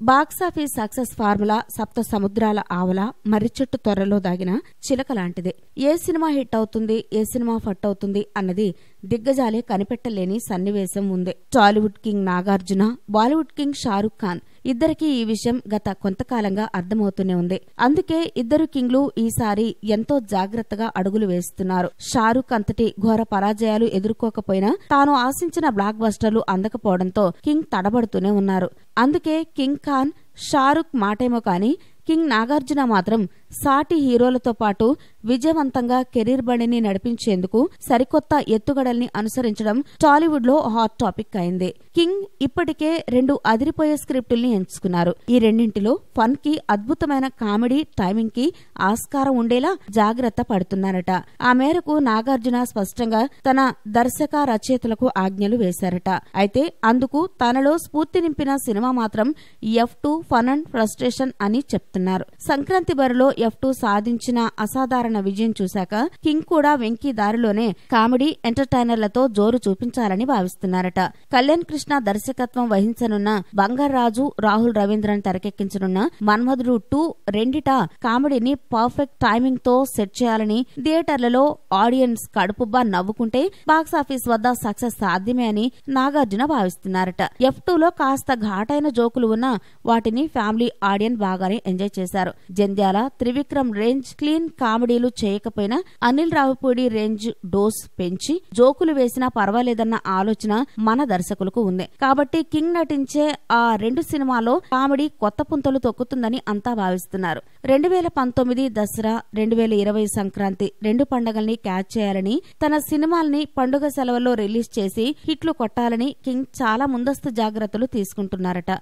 Box office success formula సప్త సముద్రాల ఆవల మర్రి చెట్టు త్వరలో దాగిన చిలక లాంటిదే. ఏ సినిమా హిట్ అవుతుంది ఏ సినిమా ఫట్ అవుతుంది అన్నది దిగ్గజాలే కనిపెట్టలేని సన్నివేశం ఉంది. టాలీవుడ్ కింగ్ నాగార్జున బాలీవుడ్ కింగ్ షారుఖ్ ఖాన్ ఇద్దరికీ ఈ విషయం గత కొంతకాలంగా అర్థమవుతూనే ఉంది. అందుకే ఇద్దరు కింగ్లు ఈసారి ఎంతో జాగ్రత్తగా అడుగులు వేస్తున్నారు. షారుఖ్ అంతటి ఘోర పరాజయాలు ఎదుర్కోకపోయినా తాను ఆశించిన బ్లాక్ బస్టర్లు అందకపోవడంతో కింగ్ తడబడుతూనే ఉన్నారు. అందుకే కింగ్ ఖాన్ షారుఖ్ మాటేమో కాని కింగ్ నాగార్జున మాత్రం సాటి హీరోలతో పాటు విజయవంతంగా కెరీర్ బండిని నడిపించేందుకు సరికొత్త ఎత్తుగడల్ని అనుసరించడం టాలీవుడ్లో హాట్ టాపిక్ అయింది. కింగ్ ఇప్పటికే రెండు అదిరిపోయే స్క్రిప్టుల్ని ఎంచుకున్నారు. ఈ రెండింటిలో ఫన్కి అద్భుతమైన కామెడీ టైమింగ్కి ఆస్కారం ఉండేలా జాగ్రత్త పడుతున్నారట. ఆ మేరకు నాగార్జున స్పష్టంగా తన దర్శక రచయితలకు ఆజ్ఞలు వేశారట. అయితే అందుకు తనలో స్ఫూర్తి నింపిన సినిమా మాత్రం F two fun and frustration అని చెప్తున్నారు. సంక్రాంతి బరిలో ఎఫ్ టూ సాధించిన అసాధారణ విజయం చూశాక కింగ్ కూడా వెంకీ దారిలోనే కామెడీ ఎంటర్టైనర్లతో జోరు చూపించాలని భావిస్తున్నారట. కళ్యాణ్ కృష్ణ దర్శకత్వం వహించనున్న బంగారాజు రాహుల్ రవీంద్రన్ తెరకెక్కించనున్న మన్మధుడు టూ రెండిట కామెడీని పర్ఫెక్ట్ టైమింగ్తో సెట్ చేయాలని థియేటర్లలో ఆడియన్స్ కడుపుబ్బా నవ్వుకుంటే బాక్సాఫీస్ వద్ద సక్సెస్ సాధ్యమే అని నాగార్జున భావిస్తున్నారట. ఎఫ్లో కాస్త ఘాటైన జోకులు ఉన్న వాటిని ఫ్యామిలీ ఆడియన్స్ బాగానే ఎంజాయ్ చేశారు. జంధ్యాల త్రివిక్రమ్ రేంజ్ క్లీన్ కామెడీలు చేయకపోయినా అనిల్ రావుపూడి రేంజ్ డోస్ పెంచి జోకులు వేసినా పర్వాలేదన్న ఆలోచన మన దర్శకులకు ఉంది. కాబట్టి కింగ్ నటించే ఆ రెండు సినిమాలో కామెడీ కొత్త పుంతలు తొక్కుతుందని అంతా భావిస్తున్నారు. రెండు వేల పంతొమ్మిది దసరా రెండు వేల ఇరవై సంక్రాంతి రెండు పండగల్ని క్యాచ్ చేయాలని తన సినిమాల్ని పండుగ సెలవుల్లో రిలీజ్ చేసి హిట్లు కొట్టాలని కింగ్ చాలా ముందస్తు జాగ్రత్తలు తీసుకుంటున్నారట.